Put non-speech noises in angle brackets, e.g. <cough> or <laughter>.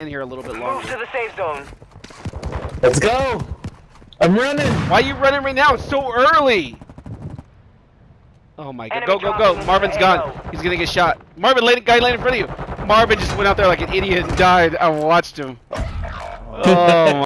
in here a little bit Move to the safe zone. Let's go. I'm running. Why are you running right now? It's so early. Oh my god. Enemy Go, go, go. Marvin's gone. He's gonna get shot. Marvin, lay, guy laying in front of you. Marvin just went out there like an idiot and died. I watched him. <laughs> Oh my